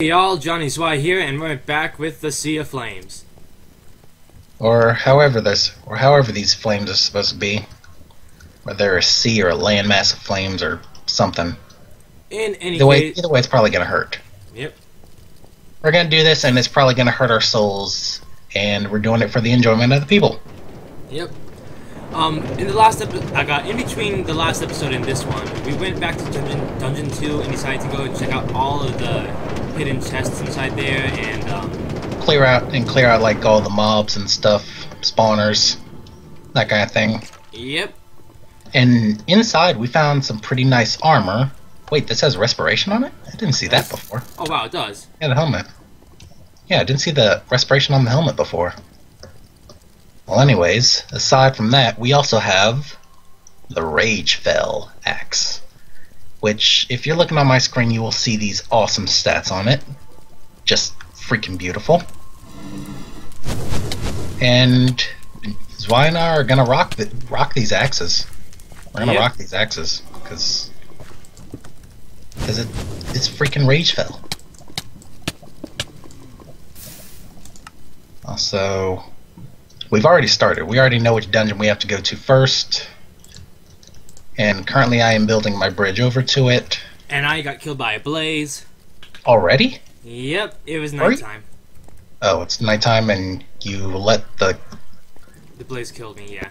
Hey y'all, Johnny Zwei here, and we're back with the Sea of Flames. Or however this, or however these flames are supposed to be, whether a sea or a landmass of flames or something. In any Either way, case, either way, it's probably gonna hurt. yep, We're gonna do this, and it's probably gonna hurt our souls, and we're doing it for the enjoyment of the people. yep. Um, in the last episode, I got in between the last episode and this one, we went back to Dungeon, Dungeon 2 and decided to go check out all of the hidden chests inside there, and, um, Clear out and clear out like all the mobs and stuff, spawners, that kind of thing. yep, And inside, we found some pretty nice armor. Wait, this has respiration on it? I didn't see that before. oh wow, it does. Yeah, the helmet. Yeah, I didn't see the respiration on the helmet before. Well, anyways, aside from that, we also have the Ragefell axe, which, if you're looking on my screen, you will see these awesome stats on it. Just freaking beautiful. And Zwei and I are gonna rock the, rock these axes. We're gonna Yep. rock these axes because because it it's freaking Ragefell. Also, we've already started. We already know which dungeon we have to go to first. And currently I am building my bridge over to it. And I got killed by a blaze. Already? Yep, it was nighttime. Oh, it's nighttime and you let the... The blaze killed me, yeah.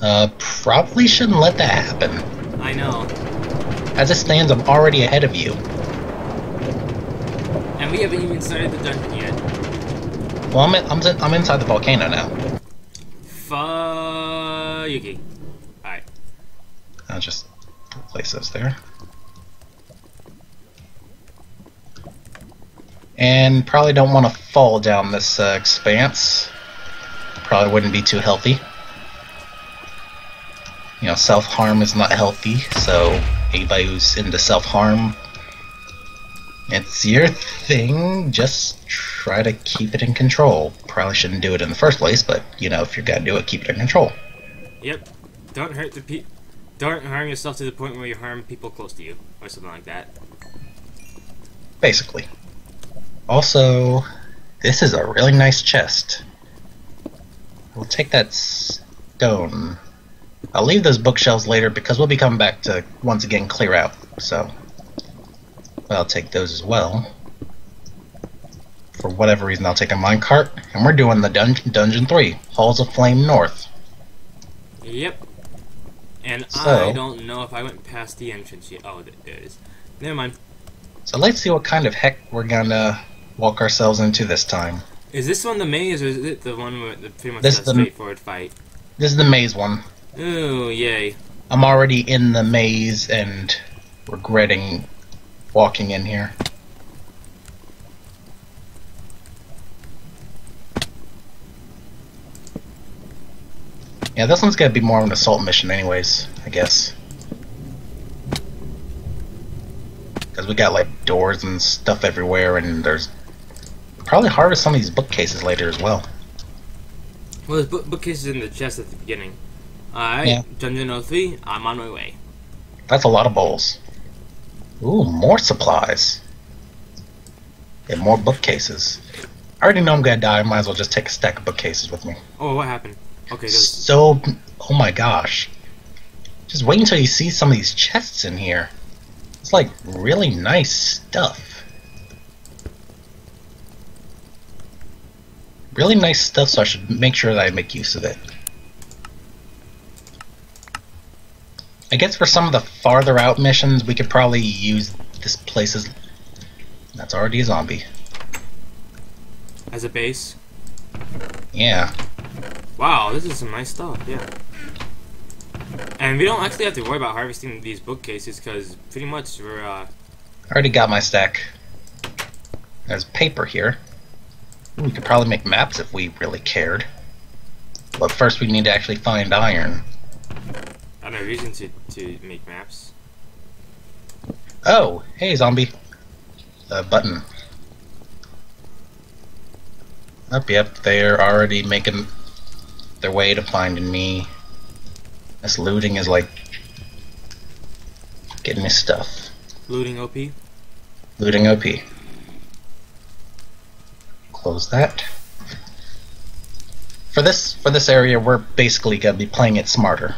Uh, probably shouldn't let that happen. I know. As it stands, I'm already ahead of you. And we haven't even started the dungeon yet. Well, I'm, in, I'm, in- I'm inside the volcano now. Fuyuki. I'll just place those there. And probably don't want to fall down this uh, expanse. Probably wouldn't be too healthy. You know, self harm is not healthy, so anybody who's into self harm, it's your thing. Just try to keep it in control. Probably shouldn't do it in the first place, but you know, if you're gonna do it, keep it in control. Yep. Don't hurt the pe- Don't harm yourself to the point where you harm people close to you, or something like that. basically. Also, this is a really nice chest. We'll take that stone. I'll leave those bookshelves later because we'll be coming back to once again clear out. So, I'll take those as well. For whatever reason, I'll take a minecart, and we're doing the dungeon Dungeon Three Halls of Flame North. Yep. And I don't know if I went past the entrance yet. Oh, there it is. Never mind. So let's see what kind of heck we're gonna walk ourselves into this time. Is this one the maze, or is it the one where the pretty much This a the- straightforward fight? This is the maze one. Ooh, yay. I'm already in the maze and regretting walking in here. Yeah, this one's gonna be more of an assault mission, anyways. I guess. Because we got like doors and stuff everywhere, and there's probably harvest some of these bookcases later as well. Well, there's book- bookcases in the chest at the beginning. Alright, Yeah. Dungeon 03, I'm on my way. That's a lot of bowls. Ooh, more supplies. And more bookcases. I already know I'm gonna die. I might as well just take a stack of bookcases with me. Oh, what happened? Okay, there's So, oh my gosh. Just wait until you see some of these chests in here. It's like really nice stuff. Really nice stuff, so I should make sure that I make use of it. I guess for some of the farther out missions, we could probably use this place as. That's already a zombie. as a base. Yeah. Wow, this is some nice stuff, yeah. And we don't actually have to worry about harvesting these bookcases because pretty much we're, uh, I already got my stack. There's paper here. We could probably make maps if we really cared. But first we need to actually find iron. I have no reason to, to make maps. Oh, hey zombie. The button. Up, yep, they're already making their way to finding me. This looting is like getting me stuff. Looting OP. Looting OP. close that. For this for this area, we're basically gonna be playing it smarter.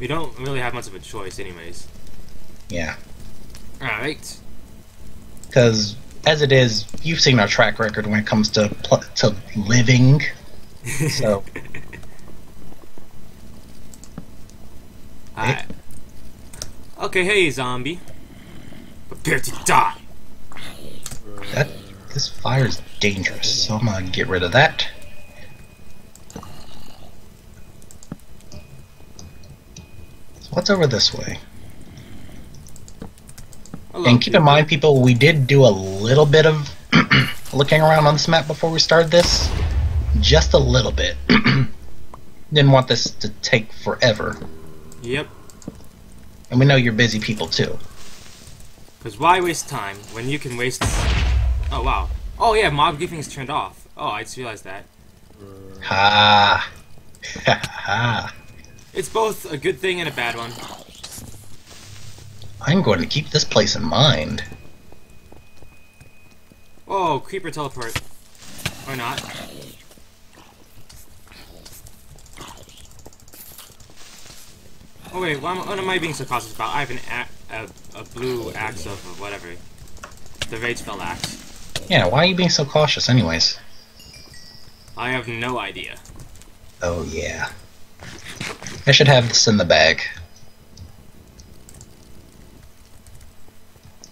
We don't really have much of a choice, anyways. Yeah, Alright. because as it is, you've seen our track record when it comes to pl- to living. So Alright. Okay, hey, zombie. Prepare to die. that this fire is dangerous. So I'm gonna get rid of that. So what's over this way? Hello, And keep in mind, people, we did do a little bit of looking around on this map before we started this. Just a little bit. Didn't want this to take forever. Yep. And we know you're busy people too. Because why waste time when you can waste. Oh, wow. Oh, yeah, mob griefing is turned off. Oh, I just realized that. Ha. Ha ha. It's both a good thing and a bad one. I'm going to keep this place in mind. Oh, creeper teleport. Or not. Oh wait, what am, what am I being so cautious about? I have an a, a, a blue axe of whatever. The Ragefell axe. Yeah, why are you being so cautious, anyways? I have no idea. Oh, yeah. I should have this in the bag.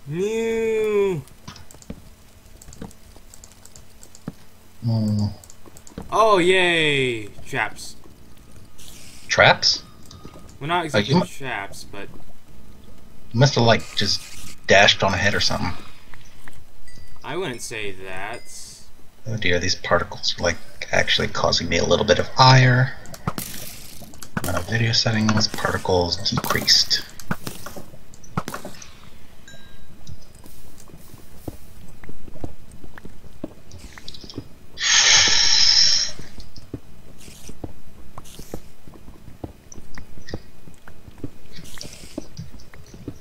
Mew. Hmm. Oh yay! Traps. Traps? Well, not exactly mu- traps, but You must have, like, just dashed on ahead or something. I wouldn't say that. Oh dear, these particles are like actually causing me a little bit of ire. Uh, video settings, particles decreased.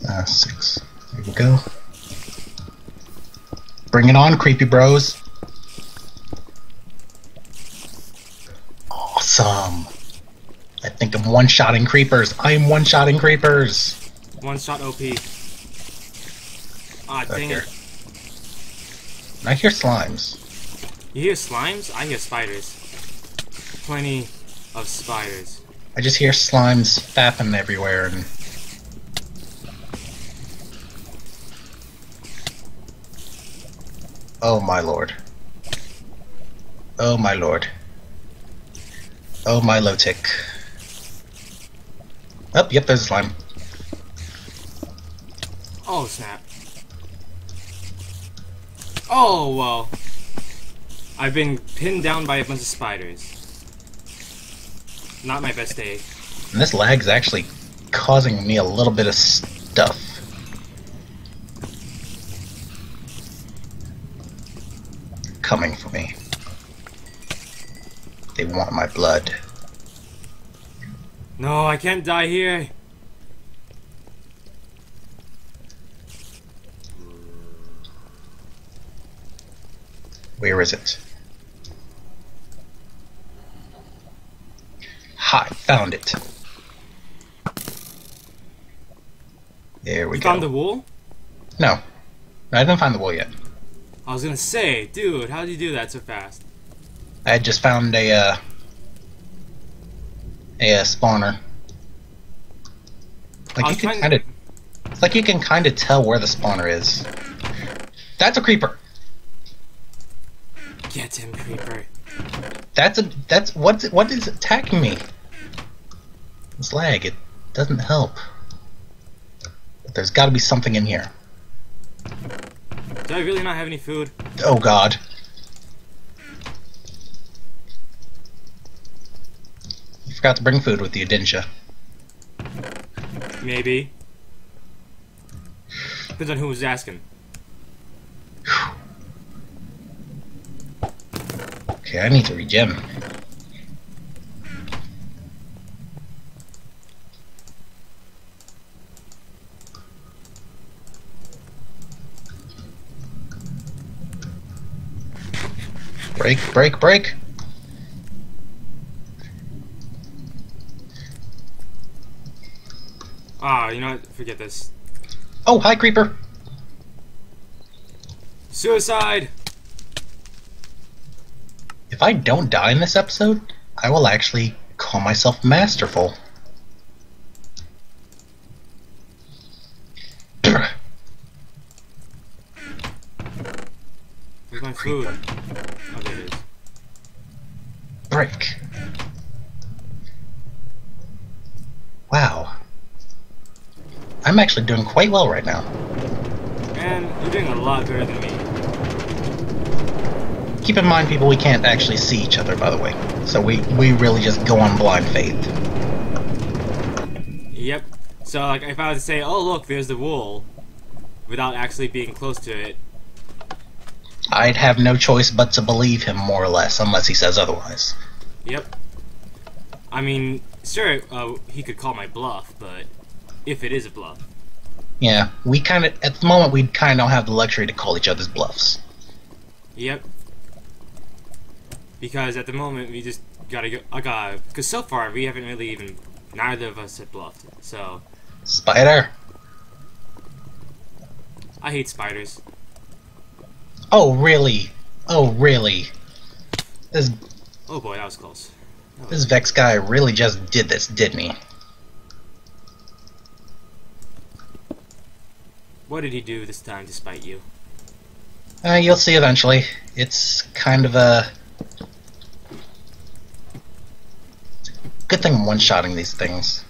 Uh, six. There we go. Bring it on, creepy bros. Awesome. I think I'm one-shotting creepers. I am one-shotting creepers. One shot OP. Ah, dang here. it. I hear slimes. You hear slimes? I hear spiders. Plenty of spiders. I just hear slimes fapping everywhere and Oh my lord. Oh my lord. Oh my low tick. Oh, yep, there's a slime. Oh, snap. Oh, well. I've been pinned down by a bunch of spiders. Not my best day. And this lag's actually causing me a little bit of stuff. Coming for me. They want my blood. No, I can't die here. Where is it? Hi, found it. There we You go. found the wool? No. No, I didn't find the wool yet. I was gonna say, dude, how did you do that so fast? I had just found a uh, a uh, spawner. Like you can kind of, it's like you can kind of tell where the spawner is. That's a creeper. Get him, creeper. That's a that's what's what is attacking me? This lag it doesn't help. But there's got to be something in here. Do I really not have any food? Oh God. You forgot to bring food with you, didn't you? Maybe. Depends on who was asking. Okay, I need to regen. Break, break, break. Ah, you know what? Forget this. Oh, hi, creeper. Suicide! If I don't die in this episode, I will actually call myself masterful. Where's my food? Oh, there it is. Break. Wow. I'm actually doing quite well right now. Man, you're doing a lot better than me. Keep in mind, people, we can't actually see each other, by the way. So we, we really just go on blind faith. Yep. So, like, if I was to say, oh, look, there's the wool, without actually being close to it, I'd have no choice but to believe him, more or less, unless he says otherwise. yep. I mean, sure, uh, he could call my bluff, but if it is a bluff. Yeah, we kind of, at the moment, we kind of don't have the luxury to call each other's bluffs. Yep. Because at the moment, we just gotta go. I got. Because so far, we haven't really even. Neither of us have bluffed. So, Spider? I hate spiders. Oh, really? Oh, really? This, Oh boy, that was close. That this Vex guy really just did this, didn't he? What did he do this time to spite you? Uh, you'll see eventually. It's kind of a... a Good thing I'm one-shotting these things.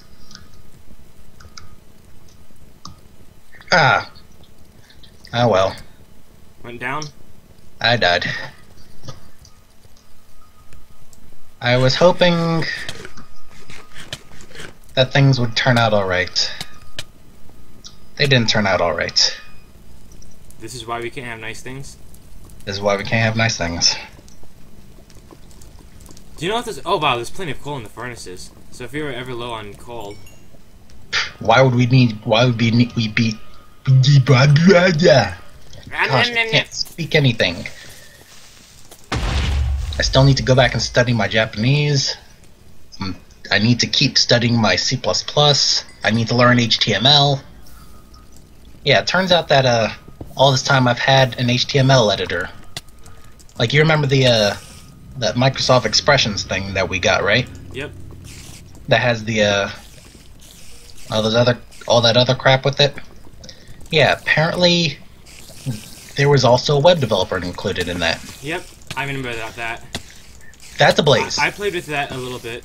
Ah. Ah well. Went down? I died. I was hoping that things would turn out alright. They didn't turn out alright. This is why we can't have nice things? This is why we can't have nice things. Do you know what this? Oh wow, there's plenty of coal in the furnaces. So if you were ever low on coal, Why would we need? Why would we need? We be? Gosh, I can't speak anything. I still need to go back and study my Japanese. Um, I need to keep studying my C++. I need to learn HTML. Yeah, it turns out that uh, all this time I've had an HTML editor. Like you remember the uh, that Microsoft Expressions thing that we got, right? Yep. That has the uh, all those other all that other crap with it. Yeah, apparently there was also a web developer included in that. Yep. I remember about that. That's a blaze. I played with that a little bit.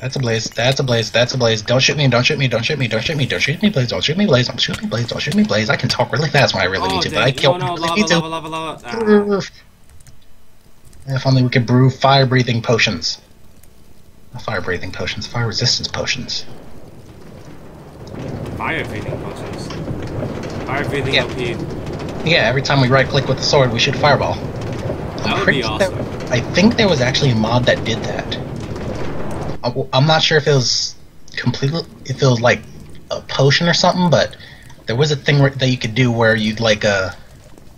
That's a blaze. That's a blaze. That's a blaze. Don't shoot me. Don't shoot me. Don't shoot me. Don't shoot me. Don't shoot me, blaze. Don't shoot me, blaze. Don't shoot me, blaze. Don't shoot me, blaze. I can talk really fast when I really oh, need to, dang. but I no, can't no, really lava, need to. lava, lava, lava. Ah. If only we could brew fire breathing potions. Not fire breathing potions, fire resistance potions. Fire breathing potions. Fire breathing Yeah. OP. Yeah, every time we right click with the sword, we shoot a fireball. That would pretty be awesome. that- I think there was actually a mod that did that. I- I'm not sure if it was completely, if it was like a potion or something, but there was a thing that you could do where you'd like a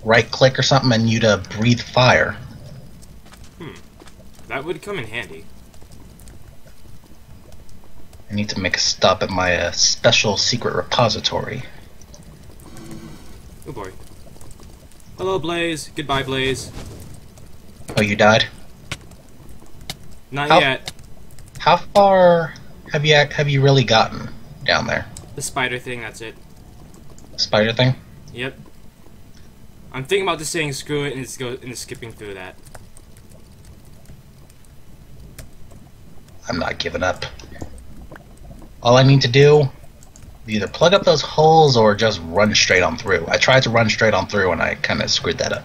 right click or something and you'd uh, breathe fire. Hmm. That would come in handy. I need to make a stop at my uh, special secret repository. Oh boy. Hello, Blaze. Goodbye, Blaze. Oh, you died? Not How- yet. How far have you have you really gotten down there? The spider thing, that's it. Spider thing? Yep. I'm thinking about just saying screw it and just go and just skipping through that. I'm not giving up. All I need to do either plug up those holes or just run straight on through. I tried to run straight on through and I kind of screwed that up.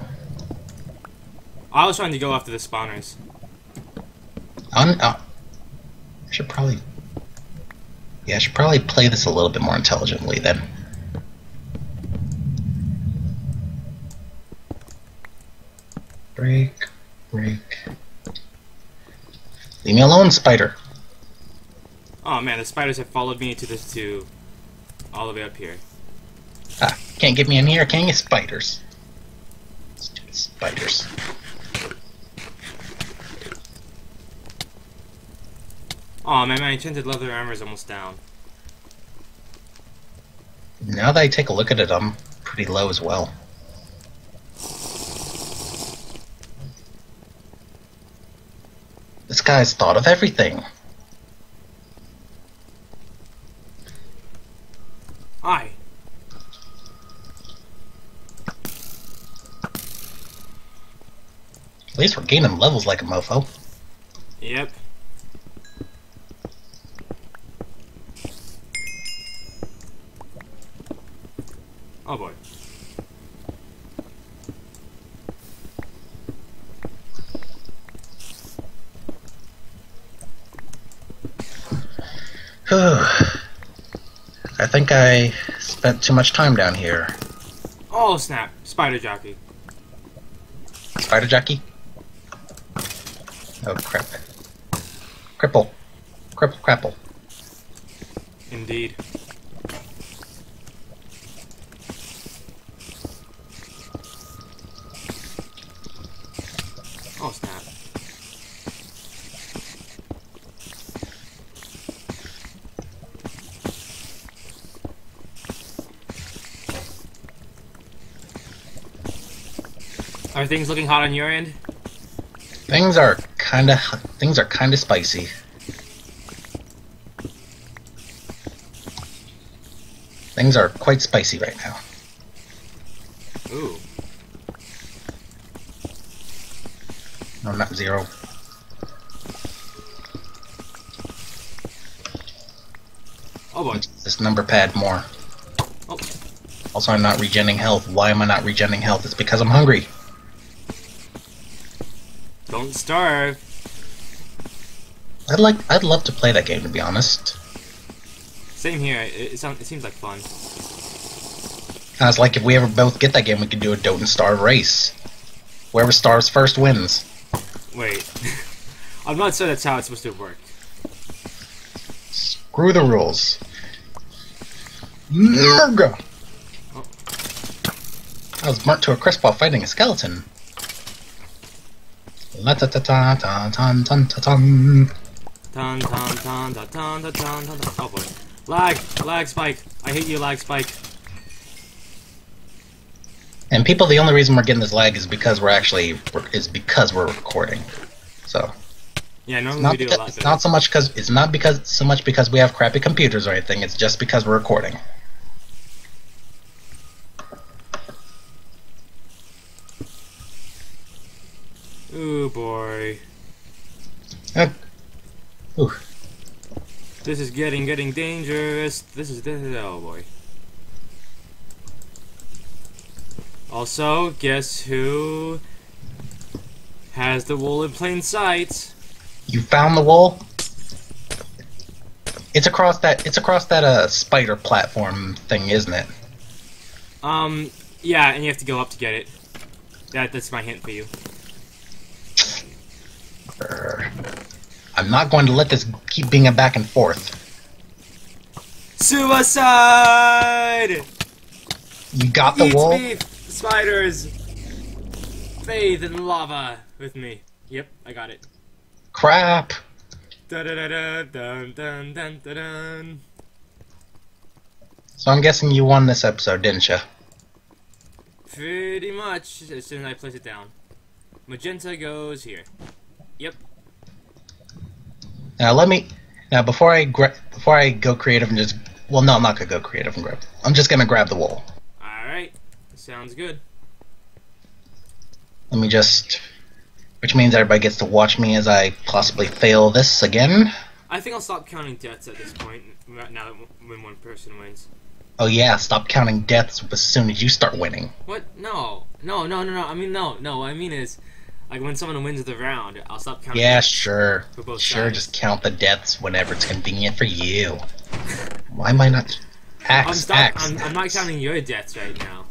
I was trying to go after the spawners. Un- uh, I should probably. Yeah, I should probably play this a little bit more intelligently then. Break, break. Leave me alone, spider. Oh man, the spiders have followed me to this to all the way up here. Ah, can't get me in here, can you? Spiders. Stupid spiders. oh, man, my enchanted leather armor is almost down. Now that I take a look at it, I'm pretty low as well. This guy's thought of everything. Gaining levels like a mofo. Yep. Oh boy. I think I spent too much time down here. Oh snap! Spider jockey. Spider jockey? Oh crap. Cripple. Cripple crapple. Indeed. Oh snap. Are things looking hot on your end? Things are kinda things are kinda spicy. Things are quite spicy right now. Ooh. No, not zero. Oh boy. This number pad more. Oh. Also, I'm not regenning health. Why am I not regenning health? It's because I'm hungry. Starve. I'd like, I'd love to play that game to be honest. Same here. It, it, sound, it seems like fun. Uh, I was like if we ever both get that game, we could do a Don't Starve race. Whoever starves first wins. Wait. I'm not sure that's how it's supposed to work. Screw the rules. Nurga! Oh. I was burnt to a crisp while fighting a skeleton. La ta ta ta ta ta ta ta ta. Dun dun dun dun dun dun dun dun dun. Oh boy. Lag! Lag spike! I hate you, lag spike. And people, the only reason we're getting this lag is because we're actually is because we're recording. So Yeah, normally not we do a lot it's not so much because it's not because so much because we have crappy computers or anything. It's just because we're recording. Ooh boy. Uh, ooh. This is getting getting dangerous. This is this is oh boy. Also, guess who has the wool in plain sight? You found the wool. It's across that. It's across that uh spider platform thing, isn't it? Um, yeah, and you have to go up to get it. That that's my hint for you. I'm not going to let this keep being a back and forth. Suicide! You got the Eats wool. beef, spiders. Bathe in lava with me. Yep, I got it. Crap. Da da da da dun dun dun dun dun. So I'm guessing you won this episode, didn't you? Pretty much as soon as I place it down. Magenta goes here. Yep. Now let me. Now before I gra- before I go creative and just well no I'm not gonna go creative and grab. I'm just gonna grab the wool. Alright. Sounds good. Let me just. Which means everybody gets to watch me as I possibly fail this again. I think I'll stop counting deaths at this point, right now that w- when one person wins. Oh yeah, stop counting deaths as soon as you start winning. What? No. No, no, no, no. I mean, no. No, what I mean is, like, when someone wins the round, I'll stop counting Yeah, sure. Sure, sides. just count the deaths whenever it's convenient for you. Why am I not? Axe, I'm, stop, axe. I'm, I'm not counting your deaths right now.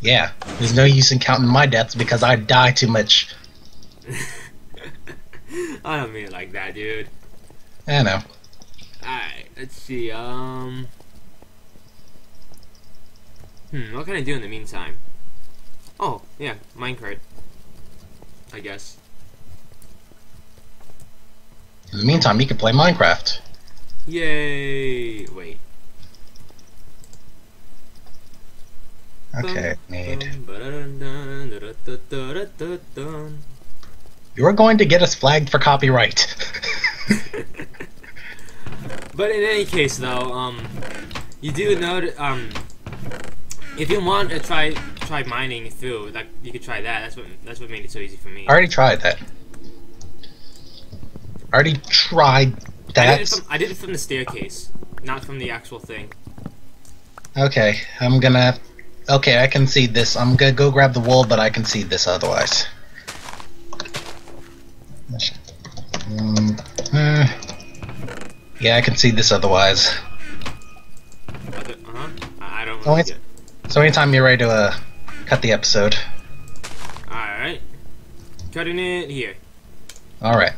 Yeah, there's no use in counting my deaths because I die too much. I don't mean it like that, dude. I know. Alright, let's see, um... Hmm, what can I do in the meantime? Oh, yeah, minecart. I guess. In the meantime, you can play Minecraft. Yay! Wait. Okay, need. You're going to get us flagged for copyright. But in any case, though, um, you do know that, um, if you want to try try mining through, like you could try that. That's what that's what made it so easy for me. I already tried that. I already tried I did, that. from, I did it from the staircase, not from the actual thing. Okay, I'm gonna. Okay, I can see this. I'm gonna go grab the wool, but I can see this otherwise. Uh, yeah, I can see this otherwise. Uh huh. I don't really. So anytime you're ready to uh, cut the episode. All right. Cutting it here. All right.